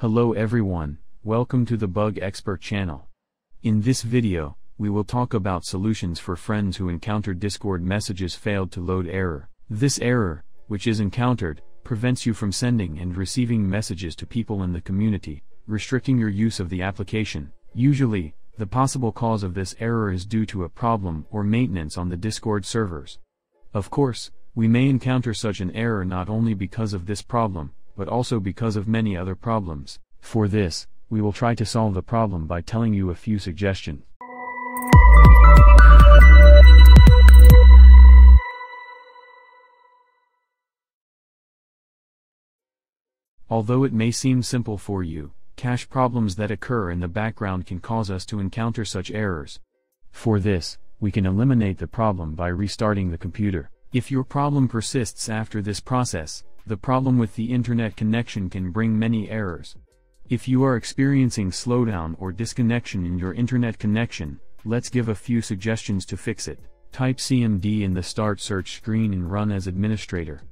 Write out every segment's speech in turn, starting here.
Hello everyone, welcome to the Bug Expert channel. In this video, we will talk about solutions for friends who encounter Discord messages failed to load error. This error, which is encountered, prevents you from sending and receiving messages to people in the community, restricting your use of the application. Usually, the possible cause of this error is due to a problem or maintenance on the Discord servers. Of course, we may encounter such an error not only because of this problem, but also because of many other problems. For this, we will try to solve the problem by telling you a few suggestions. Although it may seem simple for you, cache problems that occur in the background can cause us to encounter such errors. For this, we can eliminate the problem by restarting the computer. If your problem persists after this process, the problem with the internet connection can bring many errors. If you are experiencing slowdown or disconnection in your internet connection, let's give a few suggestions to fix it. Type CMD in the start search screen and run as administrator.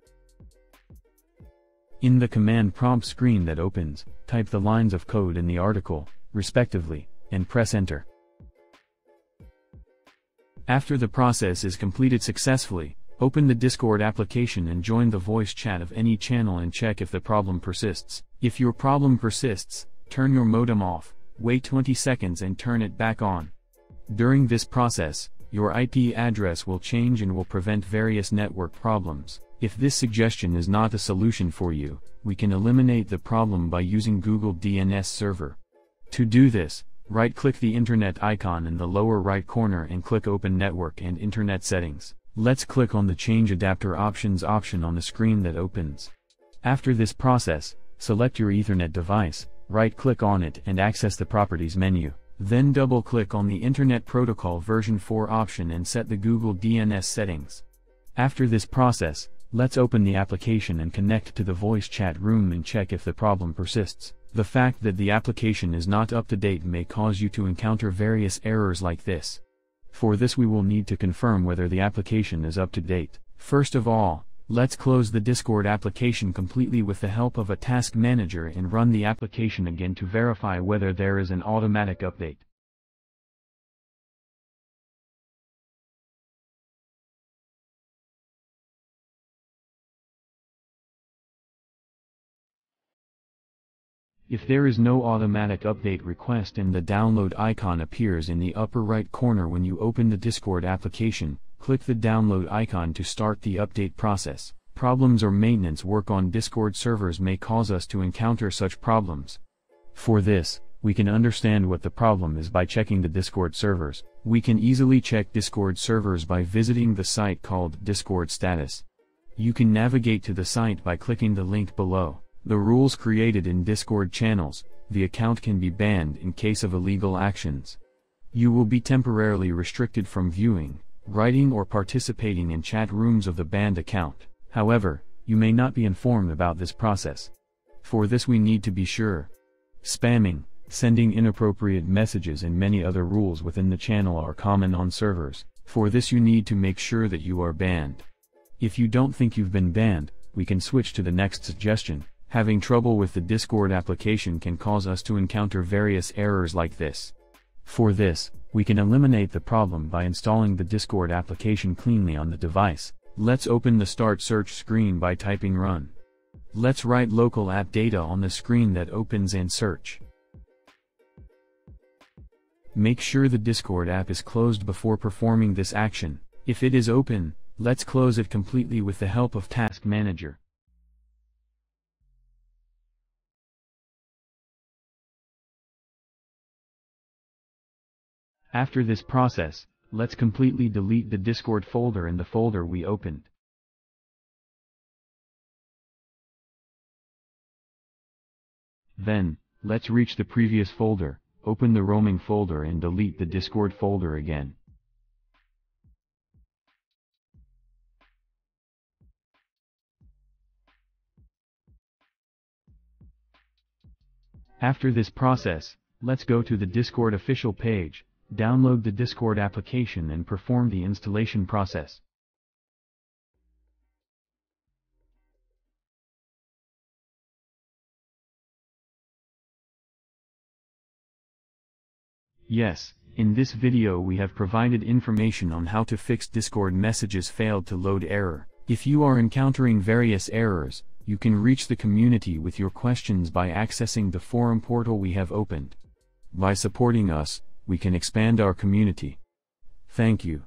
In the command prompt screen that opens, type the lines of code in the article, respectively, and press enter. After the process is completed successfully, Open the Discord application and join the voice chat of any channel and check if the problem persists. If your problem persists, turn your modem off, wait 20 seconds and turn it back on. During this process, your IP address will change and will prevent various network problems. If this suggestion is not a solution for you, we can eliminate the problem by using Google DNS Server. To do this, right-click the Internet icon in the lower right corner and click Open Network and Internet Settings. Let's click on the Change Adapter Options option on the screen that opens. After this process, select your Ethernet device, right-click on it and access the Properties menu. Then double-click on the Internet Protocol version 4 option and set the Google DNS settings. After this process, let's open the application and connect to the voice chat room and check if the problem persists. The fact that the application is not up to date may cause you to encounter various errors like this. For this we will need to confirm whether the application is up to date. First of all, let's close the Discord application completely with the help of a task manager and run the application again to verify whether there is an automatic update. If there is no automatic update request and the download icon appears in the upper right corner when you open the Discord application, click the download icon to start the update process. Problems or maintenance work on Discord servers may cause us to encounter such problems. For this, we can understand what the problem is by checking the Discord servers. We can easily check Discord servers by visiting the site called Discord Status. You can navigate to the site by clicking the link below. The rules created in Discord channels, the account can be banned in case of illegal actions. You will be temporarily restricted from viewing, writing or participating in chat rooms of the banned account. However, you may not be informed about this process. For this we need to be sure. Spamming, sending inappropriate messages and many other rules within the channel are common on servers. For this you need to make sure that you are banned. If you don't think you've been banned, we can switch to the next suggestion. Having trouble with the Discord application can cause us to encounter various errors like this. For this, we can eliminate the problem by installing the Discord application cleanly on the device. Let's open the Start Search screen by typing Run. Let's write local app data on the screen that opens and search. Make sure the Discord app is closed before performing this action. If it is open, let's close it completely with the help of Task Manager. After this process, let's completely delete the Discord folder in the folder we opened. Then, let's reach the previous folder, open the roaming folder and delete the Discord folder again. After this process, let's go to the Discord official page, Download the Discord application and perform the installation process. Yes, in this video we have provided information on how to fix Discord messages failed to load error. If you are encountering various errors, you can reach the community with your questions by accessing the forum portal we have opened. By supporting us, we can expand our community. Thank you.